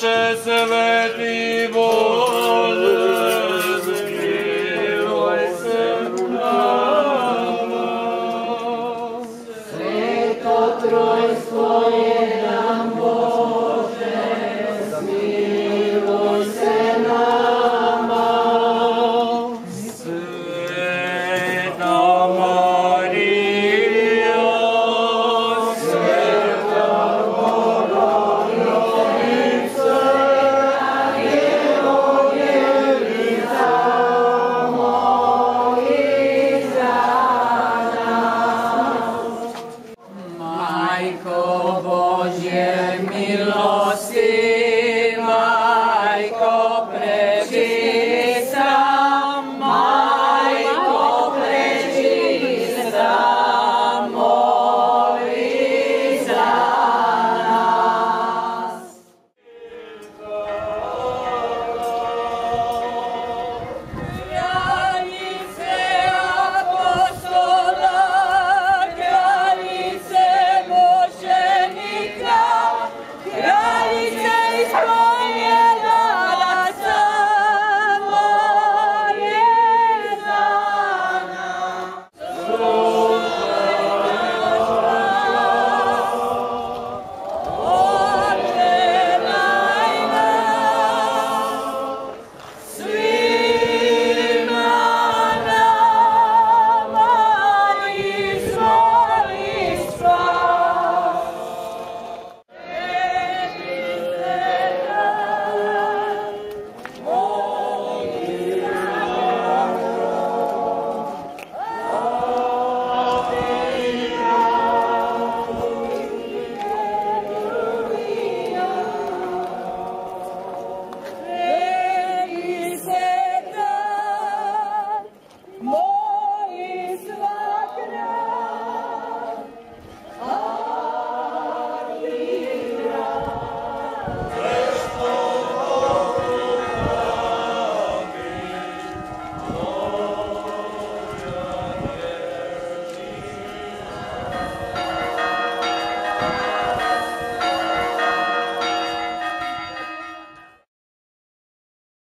Boże zle.